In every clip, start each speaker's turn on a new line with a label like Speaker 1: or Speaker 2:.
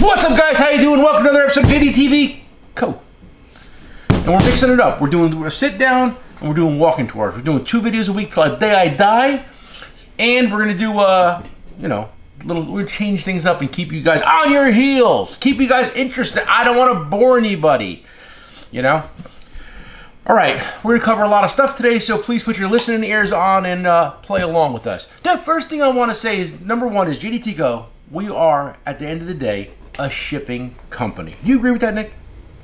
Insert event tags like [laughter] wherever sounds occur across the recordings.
Speaker 1: What's up, guys? How you doing? Welcome to another episode of JDT Co. And we're mixing it up. We're doing a sit down and we're doing walking tours. We're doing two videos a week till the day I die, and we're gonna do uh, you know, little. We're gonna change things up and keep you guys on your heels. Keep you guys interested. I don't want to bore anybody. You know. All right, we're gonna cover a lot of stuff today, so please put your listening ears on and uh, play along with us. The first thing I want to say is number one is JDT Co. We are at the end of the day a shipping company. Do you agree with that, Nick?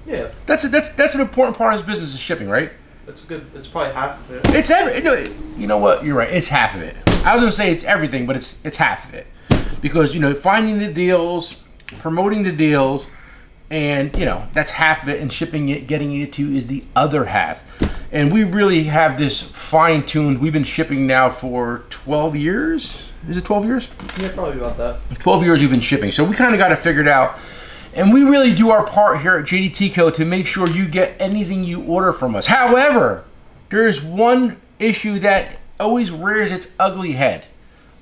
Speaker 2: Yeah,
Speaker 1: That's a, that's that's an important part of this business is shipping, right?
Speaker 2: that's a good. It's probably half of it.
Speaker 1: It's every. No, you know what? You're right. It's half of it. I was gonna say it's everything, but it's it's half of it because you know finding the deals, promoting the deals, and you know that's half of it, and shipping it, getting it to is the other half. And we really have this fine tuned. We've been shipping now for 12 years. Is it 12 years?
Speaker 2: Yeah, probably about that.
Speaker 1: 12 years we've been shipping. So we kind of got it figured out. And we really do our part here at JDT Co. to make sure you get anything you order from us. However, there is one issue that always rears its ugly head.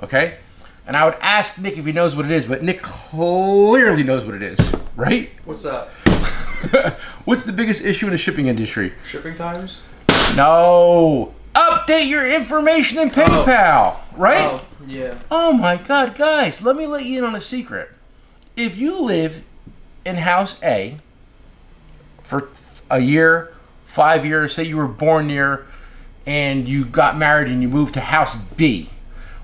Speaker 1: Okay? And I would ask Nick if he knows what it is, but Nick clearly knows what it is, right?
Speaker 2: What's that? [laughs]
Speaker 1: What's the biggest issue in the shipping industry?
Speaker 2: Shipping times?
Speaker 1: No. Update your information in PayPal, oh. right?
Speaker 2: Oh, yeah.
Speaker 1: Oh my god, guys, let me let you in on a secret. If you live in house A for a year, five years, say you were born here and you got married and you moved to house B,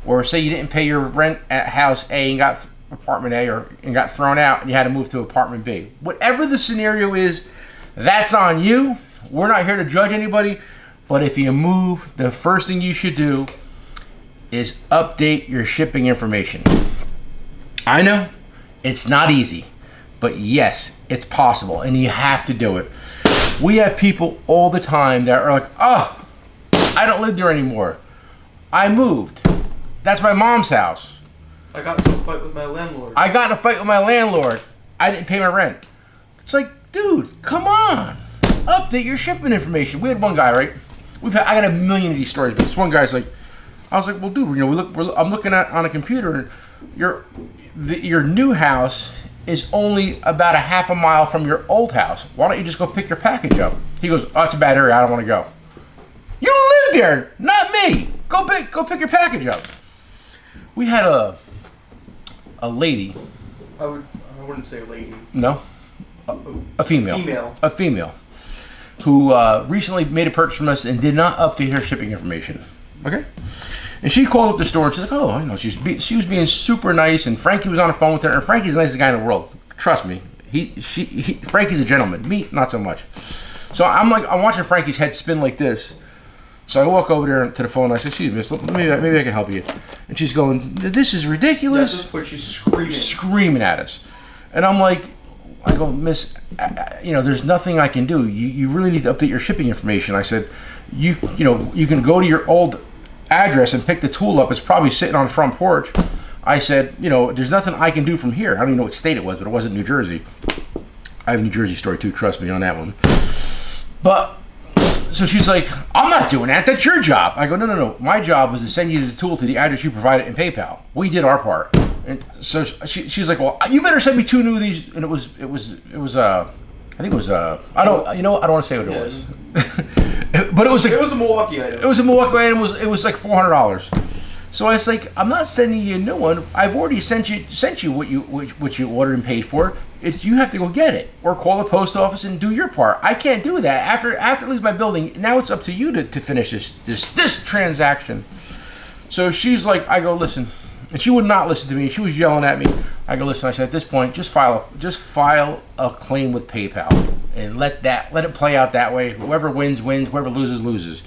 Speaker 1: or say you didn't pay your rent at house A and got apartment A or and got thrown out and you had to move to apartment B. Whatever the scenario is, that's on you. We're not here to judge anybody, but if you move, the first thing you should do is update your shipping information. I know it's not easy, but yes, it's possible and you have to do it. We have people all the time that are like, oh, I don't live there anymore. I moved. That's my mom's house.
Speaker 2: I got into a fight with my landlord.
Speaker 1: I got in a fight with my landlord. I didn't pay my rent. It's like, dude, come on. Update your shipping information. We had one guy, right? We've had, I got a million of these stories, but this one guy's like, I was like, well, dude, you know, we look, we're, I'm looking at on a computer, your the, your new house is only about a half a mile from your old house. Why don't you just go pick your package up? He goes, oh, it's a bad area. I don't want to go. You live there, not me. Go pick, go pick your package up. We had a a lady,
Speaker 2: I would. I wouldn't say a lady.
Speaker 1: no, a, a female,
Speaker 2: Female.
Speaker 1: a female, who uh, recently made a purchase from us and did not update her shipping information. Okay. And she called up the store and she's like, "Oh, you know, she's be, she was being super nice." And Frankie was on the phone with her. And Frankie's the nicest guy in the world. Trust me. He, she, he, Frankie's a gentleman. Me, not so much. So I'm like, I'm watching Frankie's head spin like this. So I walk over there to the phone and I say, "Excuse me, miss, maybe, maybe I can help you." And she's going, "This is ridiculous."
Speaker 2: this point, she's screaming.
Speaker 1: screaming at us. And I'm like, I go, Miss, you know, there's nothing I can do. You, you really need to update your shipping information. I said, you, you know, you can go to your old address and pick the tool up. It's probably sitting on the front porch. I said, you know, there's nothing I can do from here. I don't even know what state it was, but it wasn't New Jersey. I have a New Jersey story too. Trust me on that one. But so she's like, I'm not doing that. That's your job. I go, no, no, no. My job was to send you the tool to the address you provided in PayPal. We did our part. And so she, she's like, well, you better send me two new of these. And it was, it was, it was, uh, I think it was, uh, I don't, you know. I don't want to say what it
Speaker 2: Yeah.
Speaker 1: was. [laughs] but it was like,
Speaker 2: It was a Milwaukee item.
Speaker 1: it was a Milwaukee item. It was, it was like four hundred dollars. So I was like, I'm not sending you a new one. I've already sent you sent you what you what, what you ordered and paid for. It's you have to go get it or call the post office and do your part. I can't do that after after it leaves my building. Now it's up to you to, to finish this this this transaction. So she's like, I go listen, and she would not listen to me. She was yelling at me. I go listen. I said at this point, just file just file a claim with PayPal and let that let it play out that way. Whoever wins wins. Whoever loses loses.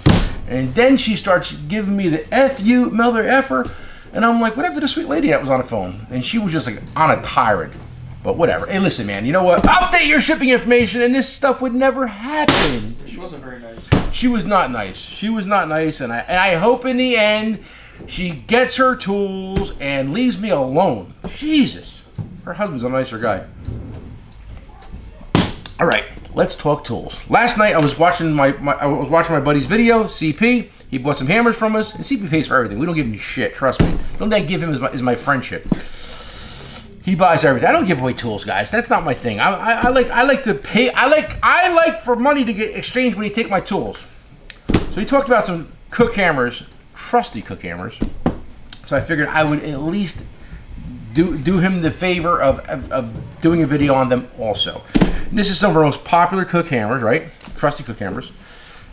Speaker 1: And then she starts giving me the f you mother effer, and I'm like, whatever. The sweet lady that was on the phone, and she was just like on a tirade. But whatever. Hey, listen, man. You know what? Update your shipping information, and this stuff would never happen.
Speaker 2: She wasn't very nice.
Speaker 1: She was not nice. She was not nice, and I and I hope in the end she gets her tools and leaves me alone. Jesus, her husband's a nicer guy. All right, let's talk tools. Last night I was watching my, my I was watching my buddy's video, CP. He bought some hammers from us, and CP pays for everything. We don't give him shit. Trust me. The only thing I give him is my, is my friendship. He buys everything. I don't give away tools, guys. That's not my thing. I, I, I like I like to pay. I like I like for money to get exchanged when you take my tools. So he talked about some cook hammers, trusty cook hammers. So I figured I would at least do do him the favor of, of, of doing a video on them also. And this is some of our most popular cook hammers, right? Trusty cook hammers.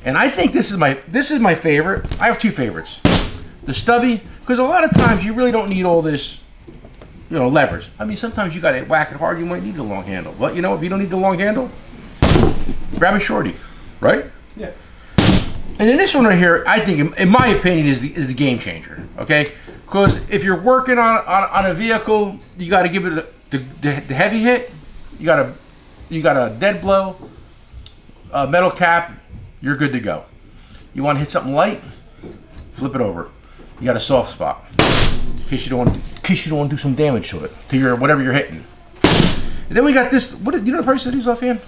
Speaker 1: And I think this is my this is my favorite. I have two favorites. The stubby, because a lot of times you really don't need all this, you know, levers. I mean, sometimes you got to whack it hard. You might need the long handle. But you know, if you don't need the long handle, grab a shorty, right?
Speaker 2: Yeah.
Speaker 1: And then this one right here, I think, in, my opinion, is the, is the game changer. Okay, because if you're working on on, on a vehicle, you got to give it the, the, the heavy hit. You got a you got a dead blow, a metal cap. You're good to go. You want to hit something light, flip it over. You got a soft spot in case you don't want in case you don't want to do some damage to it to your whatever you're hitting. And then we got this. What you know the price of these offhand?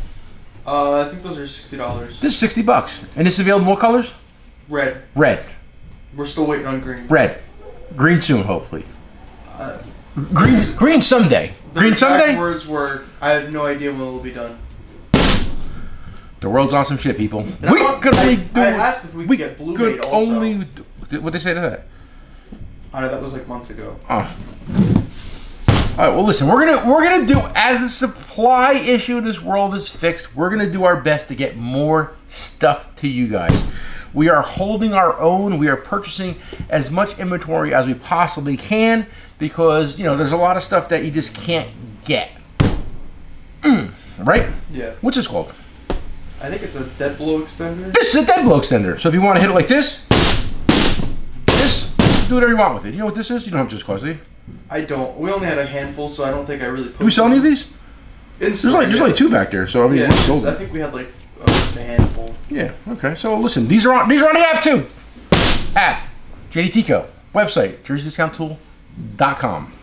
Speaker 2: Uh, I think those are sixty dollars.
Speaker 1: This is sixty bucks, and it's available what colors?
Speaker 2: Red.
Speaker 1: Red.
Speaker 2: We're still waiting on green.
Speaker 1: Red. Green soon, hopefully.
Speaker 2: Uh,
Speaker 1: Green, green someday.
Speaker 2: the
Speaker 1: Green
Speaker 2: exact
Speaker 1: someday.
Speaker 2: words were, "I have no idea when it'll be done."
Speaker 1: The world's awesome shit, people.
Speaker 2: And
Speaker 1: we
Speaker 2: I
Speaker 1: could
Speaker 2: I-
Speaker 1: only do.
Speaker 2: I asked if we could get blue
Speaker 1: could
Speaker 2: also.
Speaker 1: only. What they say to that?
Speaker 2: I know that was like months ago.
Speaker 1: Oh. All right. Well, listen. We're gonna we're gonna do as the supply issue in this world is fixed. We're gonna do our best to get more stuff to you guys. We are holding our own. We are purchasing as much inventory as we possibly can because you know there's a lot of stuff that you just can't get. Mm, right?
Speaker 2: Yeah.
Speaker 1: What's this called?
Speaker 2: I think it's a dead blow extender.
Speaker 1: This is a dead blow extender. So if you want to hit it like this, this, do whatever you want with it. You know what this is? You don't have to just do you?
Speaker 2: I don't. We only had a handful, so I don't think I really.
Speaker 1: Do we sell any of these? There's only, there's
Speaker 2: yeah.
Speaker 1: only two back there, so I mean,
Speaker 2: Yeah,
Speaker 1: we sold
Speaker 2: I think we had like uh, just a handful.
Speaker 1: Yeah, okay. So listen, these are on these are on the app too. App, JD Tico, website, jerseydiscounttool.com.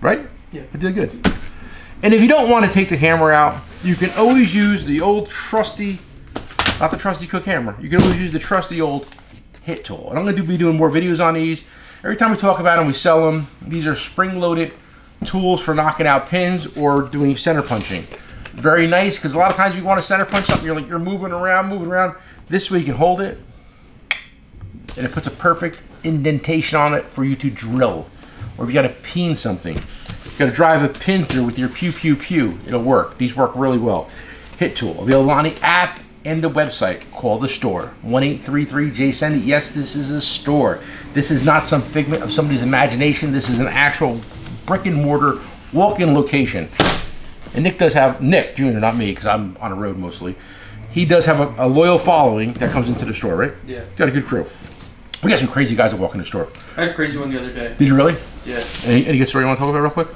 Speaker 1: Right?
Speaker 2: Yeah.
Speaker 1: I did good. And if you don't want to take the hammer out, you can always use the old trusty, not the trusty cook hammer. You can always use the trusty old hit tool. And I'm going to do, be doing more videos on these. Every time we talk about them, we sell them. These are spring-loaded tools for knocking out pins or doing center punching. Very nice because a lot of times you want to center punch something, you're like you're moving around, moving around. This way you can hold it, and it puts a perfect indentation on it for you to drill. Or if you got to peen something, you got to drive a pin through with your pew pew pew. It'll work. These work really well. Hit tool The the app and the website. Call the store one eight three three JSend. Yes, this is a store. This is not some figment of somebody's imagination. This is an actual brick and mortar walk-in location. And Nick does have Nick Jr. Not me because I'm on the road mostly. He does have a, a loyal following that comes into the store, right?
Speaker 2: Yeah.
Speaker 1: He's got a good crew. We got some crazy guys that walk in the store.
Speaker 2: I had a crazy one the other day.
Speaker 1: Did you really?
Speaker 2: Yeah.
Speaker 1: Any, any good story you want to talk about real quick?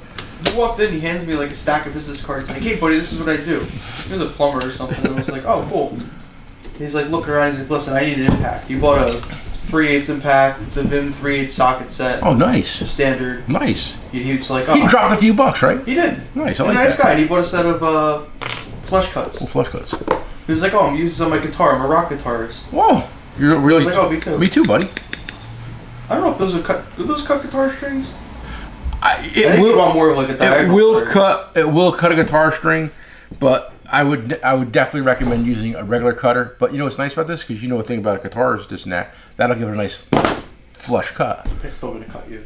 Speaker 2: He walked in, he hands me like a stack of business cards. He's like, hey, buddy, this is what I do. He was a plumber or something. And I was like, oh, cool. He's like, looking around. He's like, listen, I need an impact. He bought a 3 8 impact, the Vim 3 8 socket set,
Speaker 1: Oh, nice.
Speaker 2: standard.
Speaker 1: Nice.
Speaker 2: He, he was like, oh.
Speaker 1: He dropped a few bucks, right?
Speaker 2: He did.
Speaker 1: Nice. I
Speaker 2: He's a
Speaker 1: like
Speaker 2: nice
Speaker 1: that.
Speaker 2: guy. And he bought a set of uh, flush cuts.
Speaker 1: Well, flush cuts.
Speaker 2: He was like, oh, I'm using this on my guitar. I'm a rock guitarist.
Speaker 1: Whoa. You're really.
Speaker 2: Was like, oh, me too.
Speaker 1: Me too, buddy.
Speaker 2: I don't know if those are cut. Are those cut guitar strings?
Speaker 1: I,
Speaker 2: I
Speaker 1: it
Speaker 2: think you
Speaker 1: will.
Speaker 2: want more of like a
Speaker 1: It will
Speaker 2: cutter.
Speaker 1: cut. It will cut a guitar string, but I would. I would definitely recommend using a regular cutter. But you know what's nice about this? Because you know a thing about a guitar is this and that. That'll give it a nice flush cut.
Speaker 2: It's still gonna cut you.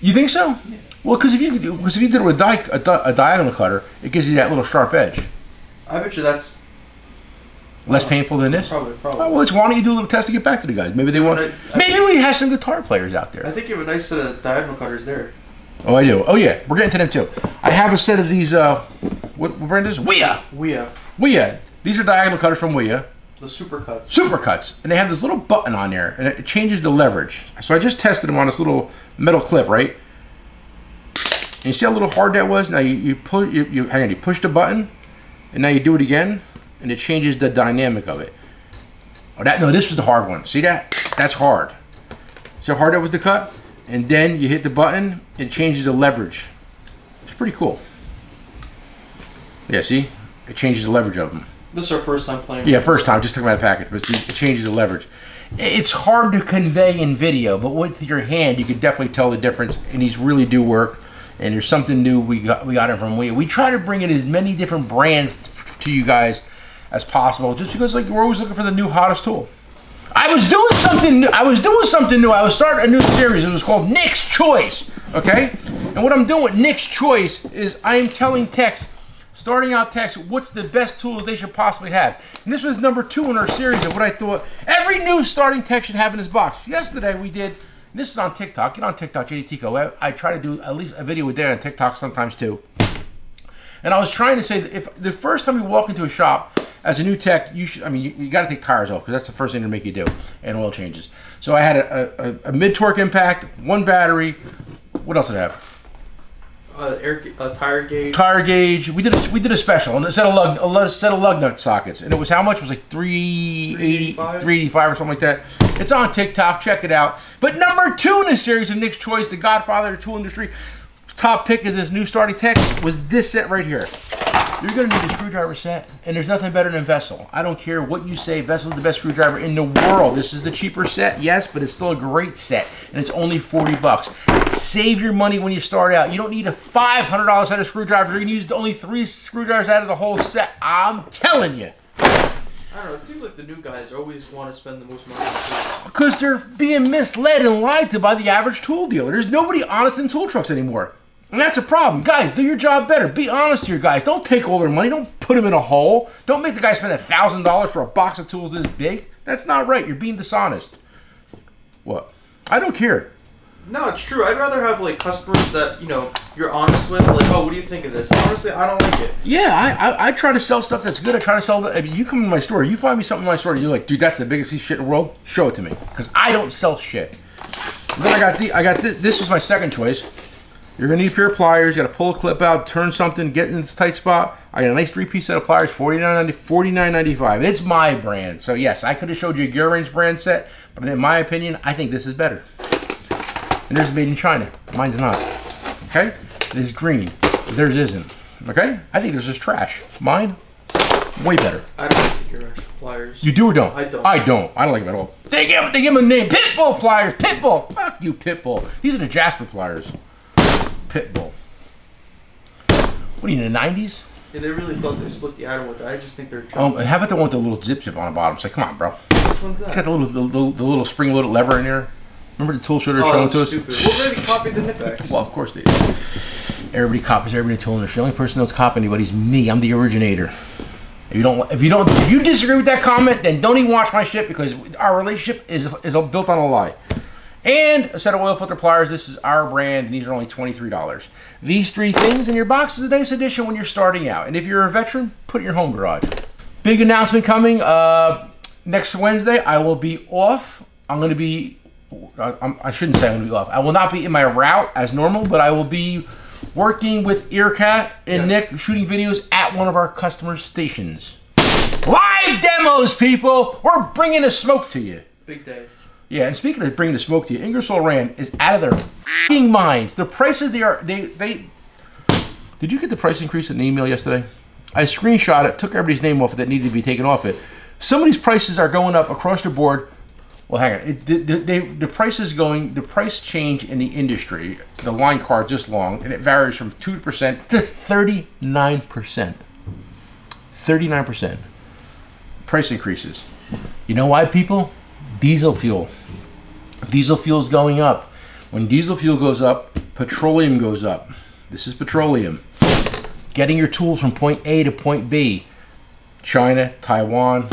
Speaker 1: You think so? Yeah. Well, because if you because if you did it with a, di- a, di- a diagonal cutter, it gives you that little sharp edge.
Speaker 2: I bet you that's
Speaker 1: Less painful than this.
Speaker 2: probably
Speaker 1: Oh, well, let's why don't you do a little test to get back to the guys? Maybe they want.
Speaker 2: I- I-
Speaker 1: Maybe we have some guitar players out there.
Speaker 2: I think you have a nice set of diagonal cutters there.
Speaker 1: Oh, I do. Oh yeah, we're getting to them too. I have a set of these. Uh, what, brand is? Wea.
Speaker 2: We
Speaker 1: Wea. These are diagonal cutters from Wea.
Speaker 2: the super cuts.
Speaker 1: Super cuts, and they have this little button on there, and it changes the leverage. So I just tested them on this little metal clip, right? And you see how little hard that was? Now you, you pull you, you hang on, you push the button, and now you do it again, and it changes the dynamic of it. Oh, that no, this was the hard one. See that? That's hard. See how hard that was to cut? And then you hit the button, it changes the leverage. It's pretty cool. Yeah, see? It changes the leverage of them.
Speaker 2: This is our first time playing.
Speaker 1: Yeah, first time, just took them out of the package, but see, it changes the leverage. It's hard to convey in video, but with your hand, you can definitely tell the difference, and these really do work. and there's something new we got we got it from we we try to bring in as many different brands to you guys as possible just because like we're always looking for the new hottest tool i was doing something new i was doing something new i was starting a new series it was called nick's choice okay and what i'm doing with nick's choice is i am telling techs starting out techs what's the best tools they should possibly have and this was number two in our series of what i thought every new starting tech should have in his box yesterday we did this is on TikTok. Get on TikTok, JD Tico. I, I try to do at least a video a day on TikTok sometimes too. And I was trying to say that if the first time you walk into a shop as a new tech, you should. I mean, you, you got to take tires off because that's the first thing to make you do, and oil changes. So I had a, a, a mid torque impact, one battery. What else did I have?
Speaker 2: Uh, air, uh, tire gauge.
Speaker 1: Tire gauge. We did a, we did a special and a set of lug a set of lug nut sockets, and it was how much? It was like 380, 385 or something like that. It's on TikTok. Check it out. But number two in the series of Nick's Choice, the Godfather of the tool industry, top pick of this new starting tech was this set right here. You're going to need a screwdriver set, and there's nothing better than Vessel. I don't care what you say, Vessel is the best screwdriver in the world. This is the cheaper set, yes, but it's still a great set, and it's only 40 bucks. Save your money when you start out. You don't need a $500 set of screwdrivers. You're going to use only three screwdrivers out of the whole set. I'm telling you.
Speaker 2: I don't know. It seems like the new guys always want to spend the most money.
Speaker 1: Because they're being misled and lied to by the average tool dealer. There's nobody honest in tool trucks anymore. And that's a problem. Guys, do your job better. Be honest to your guys. Don't take all their money. Don't put them in a hole. Don't make the guy spend a $1,000 for a box of tools this big. That's not right. You're being dishonest. What? I don't care.
Speaker 2: No, it's true. I'd rather have like customers that you know you're honest with. Like, oh, what do you think of this? Honestly, I don't like it.
Speaker 1: Yeah, I, I, I try to sell stuff that's good. I try to sell. I mean, you come in my store, you find me something in my store, you're like, dude, that's the biggest piece of shit in the world. Show it to me, because I don't sell shit. And then I got the I got this. This was my second choice. You're gonna need a pair of pliers. You gotta pull a clip out, turn something, get in this tight spot. I got a nice three-piece set of pliers, $49.95. $49.95. It's my brand. So yes, I could have showed you a GearWrench brand set, but in my opinion, I think this is better. And there's made in China. Mine's not. Okay? It is green. Theirs isn't. Okay? I think this is trash. Mine, way better.
Speaker 2: I don't like the GearWrench pliers.
Speaker 1: You do or don't?
Speaker 2: I don't.
Speaker 1: I don't. I don't like them at all. They give, they give them a name. Pitbull pliers. Pitbull. Fuck you, Pitbull. These are the Jasper pliers. Pitbull. What are you in the 90s?
Speaker 2: Yeah, they really thought they split the item with it. I just think they're.
Speaker 1: Um,
Speaker 2: Joking.
Speaker 1: how about the one with the little zip zip on the bottom? It's like, come on, bro.
Speaker 2: Which one's that?
Speaker 1: It's got the little, the, the, the little spring loaded lever in there. Remember the tool shooter
Speaker 2: Oh,
Speaker 1: showing
Speaker 2: that's
Speaker 1: to us?
Speaker 2: stupid. Well, they copied the Knipex.
Speaker 1: Well, of course they do. Everybody copies everybody tool industry. The only person that knows copy anybody is me. I'm the originator. If you don't, if you don't, if you disagree with that comment, then don't even watch my shit because our relationship is is built on a lie. And a set of oil filter pliers. This is our brand, and these are only twenty three dollars. These three things in your box is a nice addition when you're starting out. And if you're a veteran, put in your home garage. Big announcement coming. Uh, next Wednesday, I will be off. I'm going to be. I, I'm- I shouldn't say I'm going to be off. I will not be in my route as normal, but I will be working with Aircat and
Speaker 2: Yes.
Speaker 1: Nick shooting videos at one of our customer stations. Live demos, people. We're bringing the smoke to you.
Speaker 2: Big day.
Speaker 1: Yeah, and speaking of bringing the smoke to you, Ingersoll Rand is out of their fing minds. The prices they are they they. Did you get the price increase in the email yesterday? I screenshot it, took everybody's name off it that needed to be taken off it. Some of these prices are going up across the board. Well, hang on. It, the, the, the price is going. The price change in the industry. The line card just long, and it varies from two percent to thirty nine percent. Thirty nine percent price increases. You know why, people? Diesel fuel. Diesel fuel is going up. When diesel fuel goes up, petroleum goes up. This is petroleum. Getting your tools from point A to point B. China, Taiwan,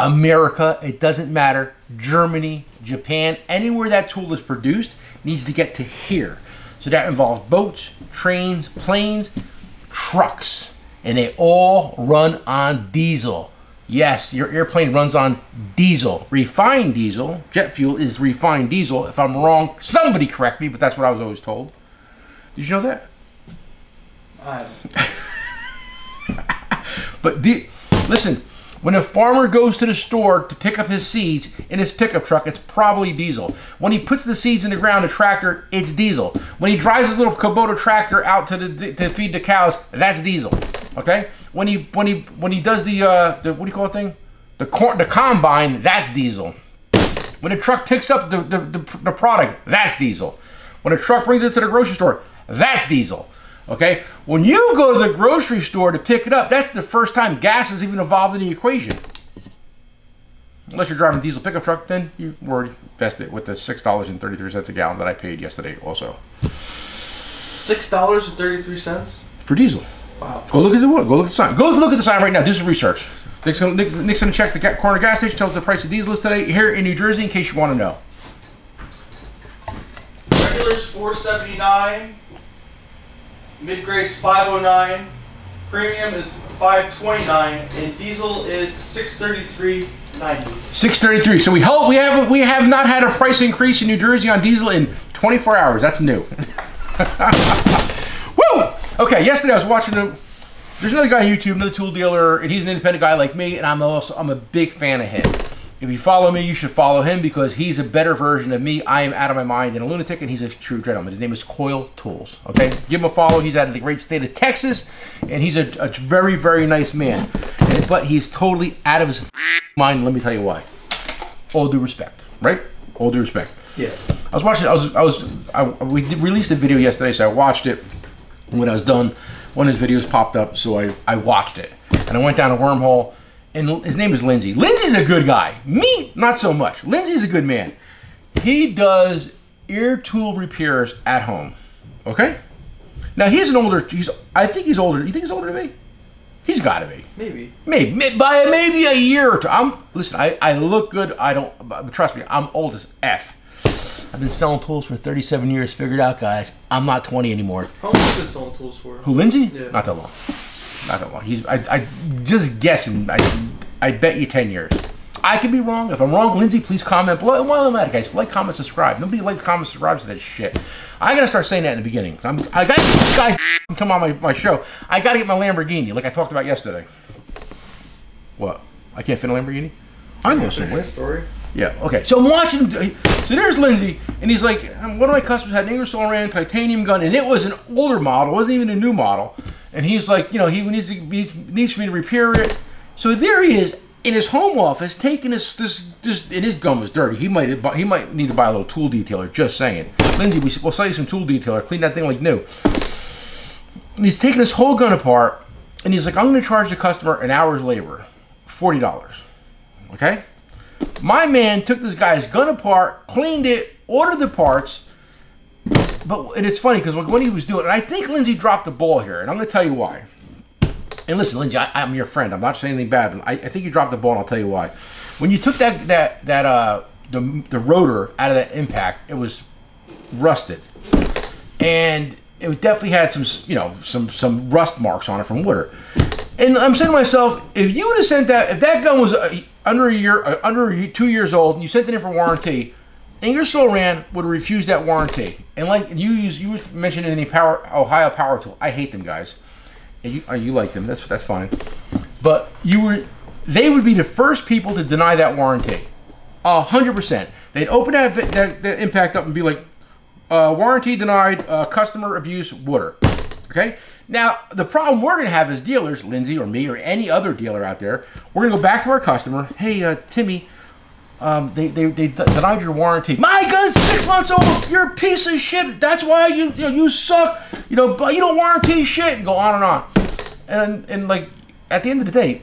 Speaker 1: America, it doesn't matter. Germany, Japan, anywhere that tool is produced needs to get to here. So that involves boats, trains, planes, trucks, and they all run on diesel. Yes, your airplane runs on diesel. Refined diesel, jet fuel is refined diesel. If I'm wrong, somebody correct me, but that's what I was always told. Did you know that?
Speaker 2: I [laughs]
Speaker 1: But the, listen, when a farmer goes to the store to pick up his seeds in his pickup truck, it's probably diesel. When he puts the seeds in the ground, a tractor, it's diesel. When he drives his little Kubota tractor out to the to feed the cows, that's diesel. Okay. When he when he when he does the uh the what do you call it thing, the corn the combine, that's diesel. When a truck picks up the, the, the, the product, that's diesel. When a truck brings it to the grocery store, That's diesel. Okay? When you go to the grocery store to pick it up, that's the first time gas is even involved in the equation. Unless you're driving a diesel pickup truck, then you were invested with the $6.33 a gallon that I paid yesterday also.
Speaker 2: Six dollars and thirty three cents.
Speaker 1: For diesel.
Speaker 2: Wow.
Speaker 1: Go look at the what? Go look at the sign. Go look at the sign right now. Do some research. Nick's gonna, Nick, Nick's gonna check the corner gas station. Tell us the price of diesel is today here in New Jersey, in case you want to know.
Speaker 2: Regulars four seventy nine. Mid grade's five oh nine. Premium is five twenty nine, and diesel is six thirty three ninety.
Speaker 1: Six thirty-three. So we hope we have we have not had a price increase in New Jersey on diesel in 24 hours. That's new. [laughs] Okay. Yesterday I was watching a. There's another guy on YouTube, another tool dealer, and he's an independent guy like me, and I'm also I'm a big fan of him. If you follow me, you should follow him because he's a better version of me. I am out of my mind and a lunatic, and he's a true gentleman. His name is Coil Tools. Okay, give him a follow. He's out of the great state of Texas, and he's a, a very, very nice man. And- but he's totally out of his mind. Let me tell you why. All due respect, right? All due respect.
Speaker 2: Yeah.
Speaker 1: I was watching. I was. I was. I, we released a video yesterday, so I watched it. When I was done, one of his videos popped up, so I I watched it, and I went down a wormhole. And his name is Lindsay. Lindsay's a good guy. Me, not so much. Lindsay's a good man. He does ear tool repairs at home. Okay. Now he's an older. He's. I think he's older. You think he's older than me? He's got to be.
Speaker 2: Maybe.
Speaker 1: Maybe by maybe a year or two. I'm listen. I, I look good. I don't. Trust me, I'm old as f. I've been selling tools for 37 years. Figured out, guys. I'm not 20 anymore.
Speaker 2: How long have you been selling tools for?
Speaker 1: Who Lindsay?
Speaker 2: Yeah.
Speaker 1: Not that long. Not that long. He's. I. I just guessing. I. I bet you 10 years. I could be wrong. If I'm wrong, Lindsay, please comment below. And while I'm at it, guys, like, comment, subscribe. Nobody like, comment, subscribe to that shit. I gotta start saying that in the beginning. I'm, I got guys [laughs] come on my, my show. I gotta get my Lamborghini, like I talked about yesterday. What? I can't fit a Lamborghini? I'm know somewhere.
Speaker 2: Story.
Speaker 1: Yeah, okay. So I'm watching. So there's Lindsay, and he's like, um, one of my customers had an Ingersoll Rand titanium gun, and it was an older model, it wasn't even a new model. And he's like, you know, he needs to, he needs for me to repair it. So there he is in his home office taking this this this, and his gun was dirty. He might he might need to buy a little tool detailer. Just saying, Lindsay, we, we'll sell you some tool detailer. Clean that thing like new. And he's taking his whole gun apart, and he's like, I'm going to charge the customer an hour's labor, forty dollars. Okay. My man took this guy's gun apart, cleaned it, ordered the parts. But and it's funny because when he was doing and I think Lindsay dropped the ball here, and I'm going to tell you why. And listen, Lindsay, I, I'm your friend. I'm not saying anything bad, I, I think you dropped the ball, and I'll tell you why. When you took that that that uh the the rotor out of that impact, it was rusted, and it definitely had some you know some some rust marks on it from water. And I'm saying to myself, if you would have sent that, if that gun was uh, under a year, uh, under two years old, and you sent it in for warranty, Ingersoll Rand would refuse that warranty. And like you use, you mentioned in the power Ohio Power Tool. I hate them guys. And you, uh, you like them. That's that's fine. But you were, they would be the first people to deny that warranty. A hundred percent. They'd open that, that that impact up and be like, uh, warranty denied, uh, customer abuse, water. Okay. Now the problem we're gonna have as dealers, Lindsay or me or any other dealer out there, we're gonna go back to our customer. Hey, uh, Timmy, um, they, they, they denied your warranty. My gun's six months old. You're a piece of shit. That's why you you, know, you suck. You know, but you don't warranty shit. And go on and on. And and like at the end of the day,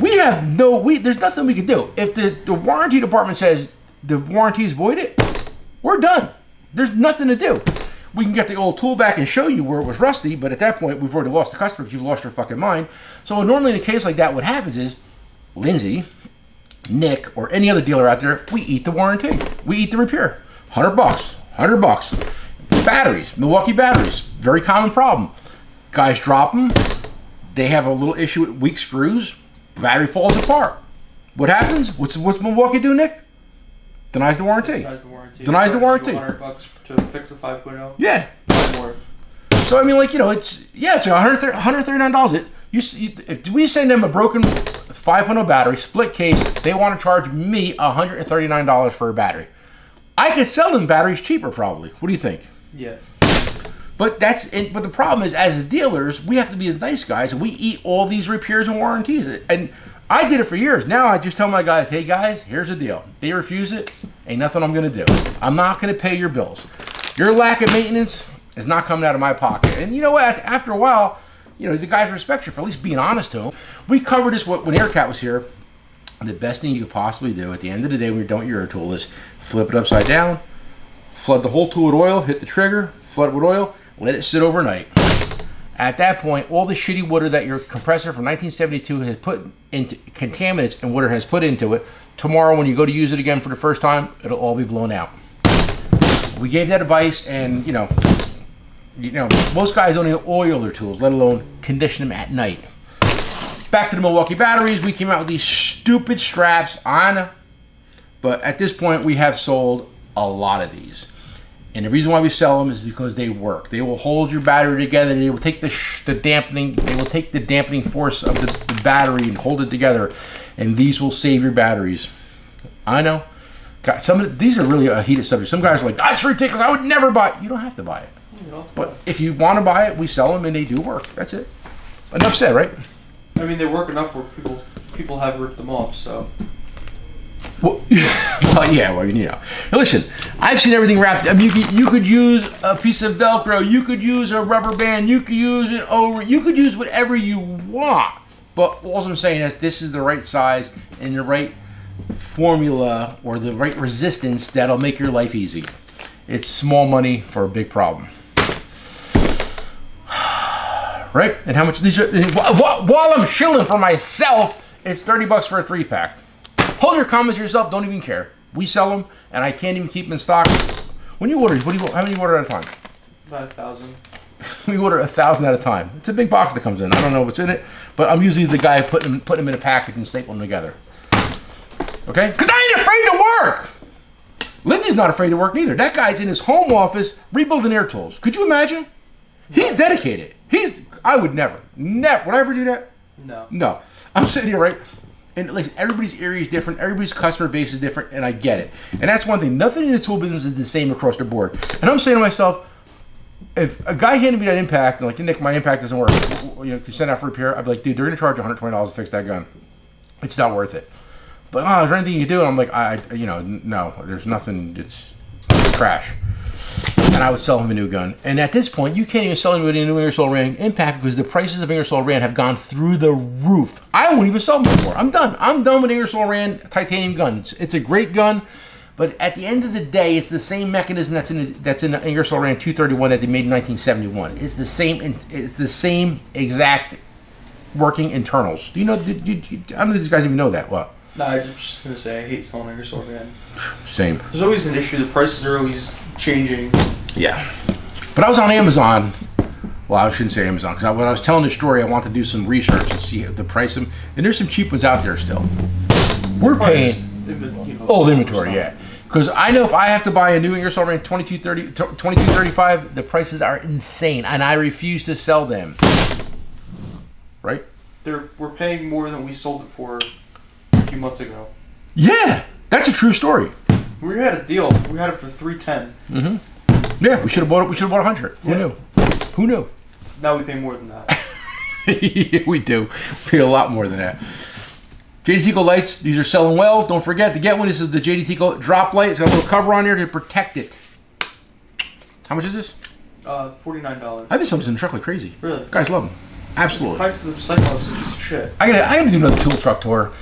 Speaker 1: we have no we. There's nothing we can do. If the the warranty department says the warranty is voided, we're done. There's nothing to do. We can get the old tool back and show you where it was rusty, but at that point, we've already lost the customer because you've lost your fucking mind. So normally in a case like that, what happens is Lindsay, Nick, or any other dealer out there, we eat the warranty. We eat the repair. 100 bucks. 100 bucks. Batteries, Milwaukee batteries, very common problem. Guys drop them, they have a little issue with weak screws, battery falls apart. What happens? What's what's Milwaukee do, Nick? Denies the warranty.
Speaker 2: Denies the warranty.
Speaker 1: Denies the warranty.
Speaker 2: 100 bucks to fix a 5.0.
Speaker 1: Yeah.
Speaker 2: More.
Speaker 1: So I mean, like you know, it's yeah, it's 139 dollars. It you, you if we send them a broken 500 battery split case, they want to charge me 139 dollars for a battery. I could sell them batteries cheaper, probably. What do you think?
Speaker 2: Yeah.
Speaker 1: But that's it. But the problem is, as dealers, we have to be the nice guys, and we eat all these repairs and warranties. And I did it for years. Now I just tell my guys, "Hey guys, here's the deal. They refuse it, ain't nothing I'm gonna do. I'm not gonna pay your bills. Your lack of maintenance, is not coming out of my pocket. And you know what? After a while, you know, the guys respect you for at least being honest to them. We covered this when Aircat was here. The best thing you could possibly do at the end of the day when you're done with your tool is flip it upside down, flood the whole tool with oil, hit the trigger, flood it with oil, let it sit overnight. At that point, all the shitty water that your compressor from 1972 has put into contaminants and water has put into it, tomorrow when you go to use it again for the first time, it'll all be blown out. We gave that advice, and you know, you know, most guys don't even oil their tools, let alone condition them at night. Back to the Milwaukee batteries, we came out with these stupid straps on, but at this point, we have sold a lot of these. And the reason why we sell them is because they work. They will hold your battery together. They will take the, the dampening. They will take the dampening force of the, the battery and hold it together. And these will save your batteries. I know. God, some of the, these are really a heated subject. Some guys are like, "That's ridiculous. I would never buy." It. You don't have to buy it. But if you want to buy it, we sell them and they do work. That's it. Enough said, right?
Speaker 2: I mean, they work enough where people people have ripped them off. So
Speaker 1: Well, [laughs] well, yeah, well, you know. Now listen, I've seen everything wrapped. Mean, you could, you could use a piece of Velcro, you could use a rubber band, you could use an over, you could use whatever you want. But all I'm saying is this is the right size and the right formula or the right resistance that'll make your life easy. It's small money for a big problem. Right? And how much these are? While while I'm shilling for myself, it's 30 bucks for a three pack. Hold your comments yourself. Don't even care. We sell them, and I can't even keep them in stock. When you order, what do you how many you order at a time?
Speaker 2: about a thousand. [laughs]
Speaker 1: We order a thousand at a time. It's a big box that comes in. I don't know what's in it, but I'm usually the guy putting them, putting them in a package and stapling them together. Okay? Because I ain't afraid to work. Lindsay's not afraid to work neither. That guy's in his home office rebuilding air tools. Could you imagine? He's dedicated. He's. I would never, never. Would I ever do that?
Speaker 2: No.
Speaker 1: No. I'm sitting here, right? And like everybody's area is different, everybody's customer base is different, and I get it. And that's one thing. Nothing in the tool business is the same across the board. And I'm saying to myself, if a guy handed me that impact, and like Nick, my impact doesn't work, you know, if you send out for repair, I'd be like, dude, they're gonna charge 120 dollars to fix that gun. It's not worth it. But oh, is there anything you do? And I'm like, I, you know, no, there's nothing. It's trash. And I would sell him a new gun. And at this point, you can't even sell him a new Ingersoll Rand Impact because the prices of Ingersoll Rand have gone through the roof. I won't even sell them anymore. I'm done. I'm done with Ingersoll Rand titanium guns. It's a great gun, but at the end of the day, it's the same mechanism that's in the, that's in the Ingersoll Rand 231 that they made in 1971. It's the same. It's the same exact working internals. Do you know? Did, you, you, I don't know if these guys even know that. Well,
Speaker 2: No, I was just gonna say I hate selling Ingersoll Rand.
Speaker 1: same.
Speaker 2: There's always an issue. The prices are always changing.
Speaker 1: Yeah. But I was on Amazon. Well, I shouldn't say Amazon because when I was telling the story, I wanted to do some research and see the price of them. And there's some cheap ones out there still. We're paying old oh,
Speaker 2: inventory,
Speaker 1: yeah. Because I know if I have to buy a new Ingersoll Rand 2230, 2235, the prices are insane, and I refuse to sell them. Right?
Speaker 2: They're we're paying more than we sold it for a few months ago.
Speaker 1: Yeah, that's a true story.
Speaker 2: We had a deal. We had it for three ten. Mm-hmm.
Speaker 1: Yeah, we should have bought it. We should have bought a hundred. Who
Speaker 2: Yeah.
Speaker 1: knew? Who knew?
Speaker 2: Now we pay more than that. [laughs]
Speaker 1: we do. We pay a lot more than that. JD Tico lights, these are selling well. Don't forget to get one. This is the JD Tico drop light. It's got a little cover on here to protect it. How much is this?
Speaker 2: Uh, forty nine dollars.
Speaker 1: I've been selling this in the truck like crazy.
Speaker 2: Really?
Speaker 1: Guys love them. Absolutely.
Speaker 2: Price of the Cyclops is shit.
Speaker 1: I gotta, I gotta do another tool truck tour.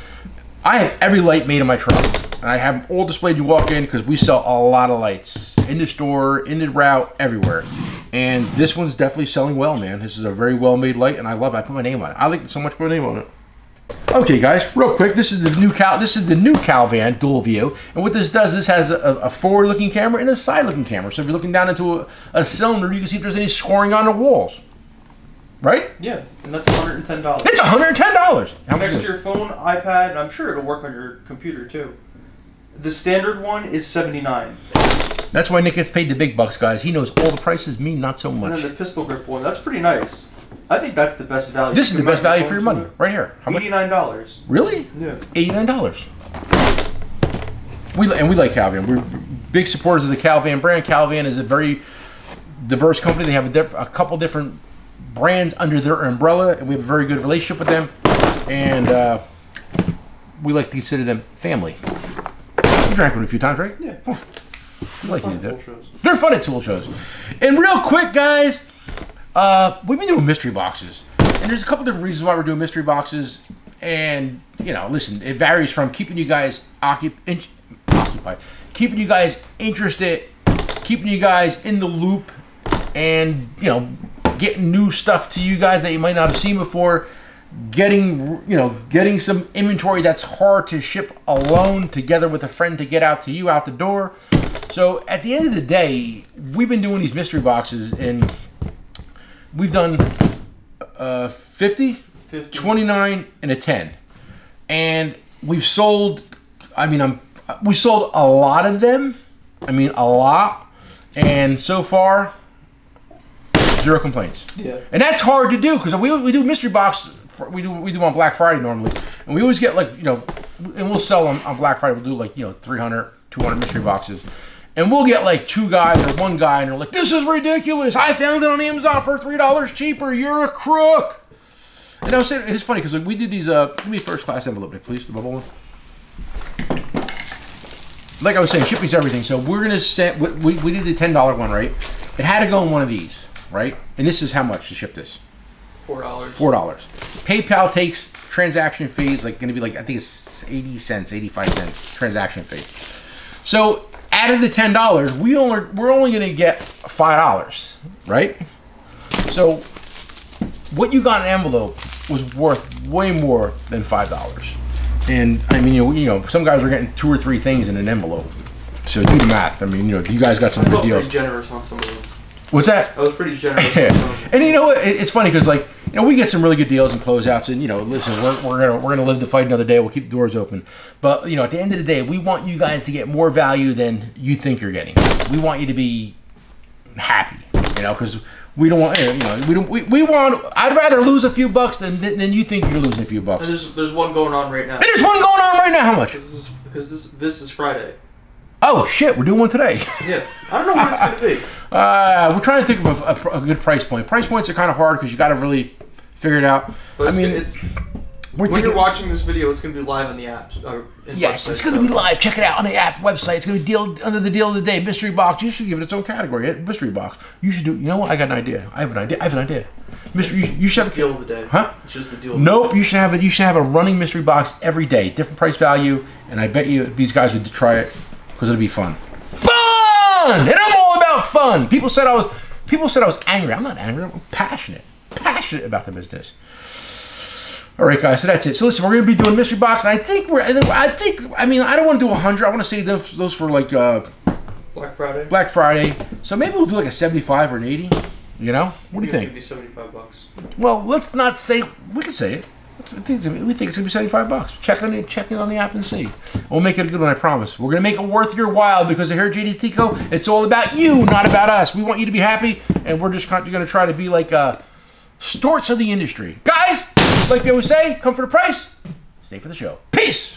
Speaker 1: I have every light made in my truck, and I have them all displayed. You walk in because we sell a lot of lights in the store, in the route, everywhere. And this one's definitely selling well, man. This is a very well made light, and I love it. I put my name on it. I like it so much. Put my name on it. Okay, guys, real quick. This is the new Cal. This is the new Calvan dual view, and what this does, this has a, a forward-looking camera and a side-looking camera. So if you're looking down into a, a cylinder, you can see if there's any scoring on the walls. Right?
Speaker 2: Yeah, and that's one hundred and ten dollars.
Speaker 1: It's 110 dollars. How
Speaker 2: Next to your phone, iPad, and I'm sure it'll work on your computer too. The standard one is seventy nine,
Speaker 1: That's why Nick gets paid the big bucks, guys. He knows all the prices, me not so
Speaker 2: and
Speaker 1: much.
Speaker 2: then the pistol grip one. That's pretty nice. I think that's the best value.
Speaker 1: This is the best value for your money, right here. How much?
Speaker 2: Eighty nine dollars.
Speaker 1: Really?
Speaker 2: Yeah.
Speaker 1: Eighty-nine dollars. We and we like Calvan. We're big supporters of the Calvan brand. Calvan is a very diverse company. They have a, a couple different brands under their umbrella, and we have a very good relationship with them. And uh, we like to consider them family. You drank one a few times, right?
Speaker 2: Yeah.
Speaker 1: Like
Speaker 2: Fun tool shows.
Speaker 1: They're fun at tool shows. And real quick, guys, uh, we've been doing mystery boxes, and there's a couple different reasons why we're doing mystery boxes. And you know, listen, it varies from keeping you guys occup- occupied, keeping you guys interested, keeping you guys in the loop, and you know, getting new stuff to you guys that you might not have seen before. Getting you know, getting some inventory that's hard to ship alone, together with a friend to get out to you out the door. So at the end of the day, we've been doing these mystery boxes, and we've done uh, 50,
Speaker 2: 50.
Speaker 1: 29, and a 10. And we've sold, I mean, I'm, we sold a lot of them. I mean, a lot. And so far, zero complaints.
Speaker 2: Yeah.
Speaker 1: And that's hard to do because we, we do mystery box. For, we do we do on Black Friday normally, and we always get like you know, and we'll sell on, on Black Friday. We'll do like you know 300, 200 mystery boxes, and we'll get like two guys or one guy, and they're like, "This is ridiculous! I found it on Amazon for three dollars cheaper. You're a crook." And I was saying it's funny because like, we did these. Uh, give me first class envelope, please, the bubble one. Like I was saying, shipping's everything. So we're gonna set. We, we, we did the ten dollar one, right? It had to go in one of these, right? And this is how much to ship this
Speaker 2: Four dollars.
Speaker 1: four dollars. PayPal takes transaction fees like going to be like I think it's eighty cents, eighty five cents transaction fee. So out of the ten dollars, we only we're only going to get five dollars, right? So what you got in an envelope was worth way more than five dollars. And I mean, you know, you know, some guys are getting two or three things in an envelope. So do the math. I mean, you know, you guys got some good deals.
Speaker 2: generous on some of them.
Speaker 1: What's that?
Speaker 2: I was pretty generous. on some of them.
Speaker 1: and you know what? It's funny because like you know we get some really good deals and closeouts, and you know, listen, we're, we're gonna we're gonna live to fight another day. We'll keep the doors open, but you know, at the end of the day, we want you guys to get more value than you think you're getting. We want you to be happy, you know, because we don't want you know we don't we, we want. I'd rather lose a few bucks than than you think you're losing a few bucks.
Speaker 2: And there's there's one going on right now.
Speaker 1: And there's one going on right now. How much?
Speaker 2: This because this this is Friday.
Speaker 1: Oh shit, we're doing one today. [laughs]
Speaker 2: Yeah. I don't know what it's gonna be. [laughs]
Speaker 1: Uh, we're trying to think of a, a, a good price point. Price points are kind of hard because you got to really figure it out.
Speaker 2: But
Speaker 1: I
Speaker 2: it's,
Speaker 1: mean,
Speaker 2: gonna- it's
Speaker 1: we're
Speaker 2: when
Speaker 1: thinking,
Speaker 2: you're watching this video, it's gonna be live on the app. Or
Speaker 1: Yes,
Speaker 2: website,
Speaker 1: it's going to
Speaker 2: so-
Speaker 1: be live. Check it out on the app website. It's going to be deal under the deal of the day. Mystery box. You should give it its own category. eh? Mystery box. You should do. You know what? I got an idea. I have an idea. I have an idea. Mystery. You, you should
Speaker 2: It's
Speaker 1: have.
Speaker 2: the deal of the day.
Speaker 1: Huh?
Speaker 2: It's just the deal. Of the
Speaker 1: Nope. You should have it. You should have a running mystery box every day, different price value, and I bet you these guys would try it because it'll be fun. Fun. And I'm all about fun. People said I was. People said I was angry. I'm not angry. I'm passionate. Passionate about the business. All right, guys. So that's it. So listen, we're gonna be doing mystery box, and I think we're. I think. I mean, I don't want to do hundred. I want to save those, those for like uh,
Speaker 2: Black Friday.
Speaker 1: Black Friday. So maybe we'll do like a seventy-five or an eighty. You know? What do you
Speaker 2: It's
Speaker 1: think?
Speaker 2: gonna be seventy-five bucks.
Speaker 1: Well, let's not say we can say it. We think it's gonna be seventy-five bucks. Check on it, check it on the app and see. We'll make it a good one, I promise. We're gonna make it worth your while because here at JD Tico, it's all about you, not about us. We want you to be happy, and we're just gonna try to be like uh, storts of the industry, guys. Like they always say, come for the price, stay for the show. Peace.